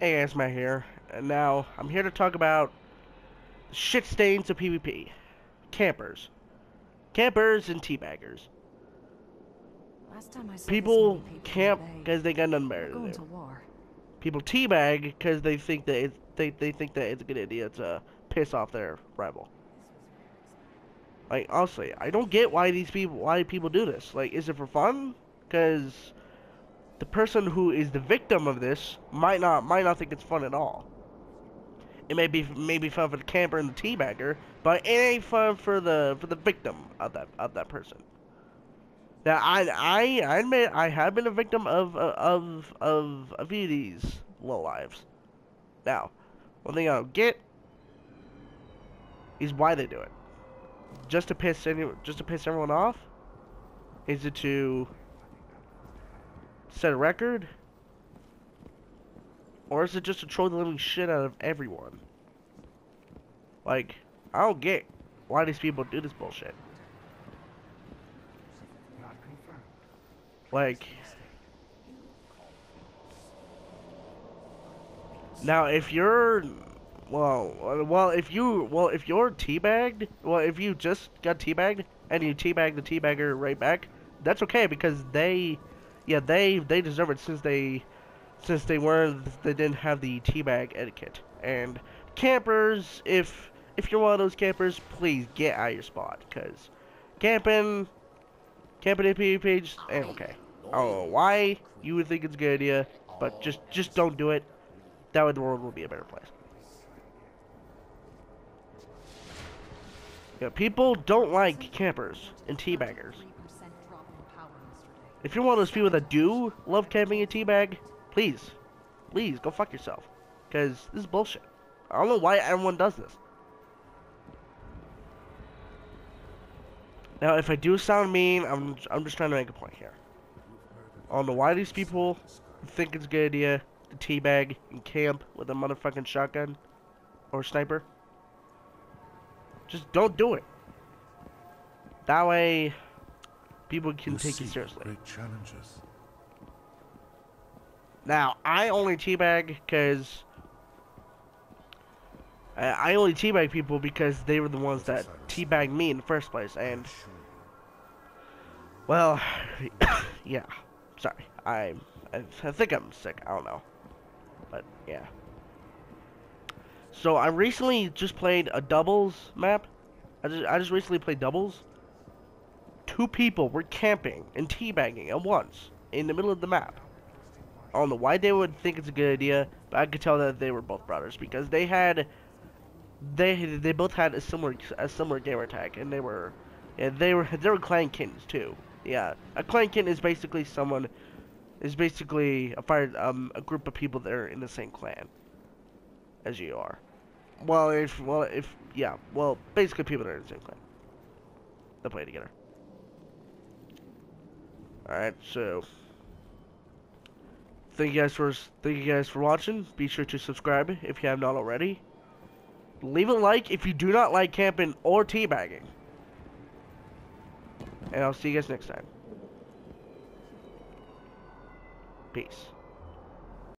Hey guys, Matt here, and now I'm here to talk about shit stains of PvP. Campers. Campers and teabaggers. Last time I saw People people camp in the bay, because they got nothing better to do. People teabag because they think that it's, they, they think that it's a good idea to piss off their rival. Like, honestly, I don't get why these people, why people do this. Like, is it for fun? Because the person who is the victim of this might not, might not think it's fun at all. It may be, maybe fun for the camper and the teabagger, but it ain't fun for the, for the victim of that, of that person. Now, I, I, I admit I have been a victim of, of, of a few of these low lives. Now, one thing I don't get is why they do it. Just to piss any, just to piss everyone off? Is it to set a record? Or is it just to troll the living shit out of everyone? Like, I don't get why these people do this bullshit. Like, now if you're, well, well, if you, well, if you're teabagged, well, if you just got teabagged and you teabag the teabagger right back, that's okay because they, yeah, they they deserve it since they, since they weren't, they didn't have the teabag etiquette. And campers, if if you're one of those campers, please get out of your spot because camping, camping in PvP just ain't okay. I don't know why you would think it's a good idea, but just just don't do it. That way the world will be a better place. Yeah, people don't like campers and teabaggers. If you're one of those people that do love camping and teabag, please, please go fuck yourself, because this is bullshit. I don't know why everyone does this. Now, if I do sound mean, I'm I'm just trying to make a point here. I don't know why these people think it's a good idea to teabag and camp with a motherfucking shotgun or sniper. Just don't do it. That way, people can take you seriously. Challenges. Now, I only teabag because I, I only teabag people because they were the ones that teabagged me in the first place, and well, yeah. Sorry, I, I I think I'm sick. I don't know, but yeah. So I recently just played a doubles map. I just I just recently played doubles. Two people were camping and teabagging at once in the middle of the map. I don't know why they would think it's a good idea, but I could tell that they were both brothers because they had they they both had a similar a similar gamer tag and they were yeah, they were they were clan kittens too. Yeah, a clan kitten is basically someone is basically a fire um a group of people that are in the same clan as you are. Well, if well if yeah, well basically people that are in the same clan. They play together. All right, so thank you guys for thank you guys for watching. Be sure to subscribe if you have not already. Leave a like if you do not like camping or teabagging. And I'll see you guys next time. Peace.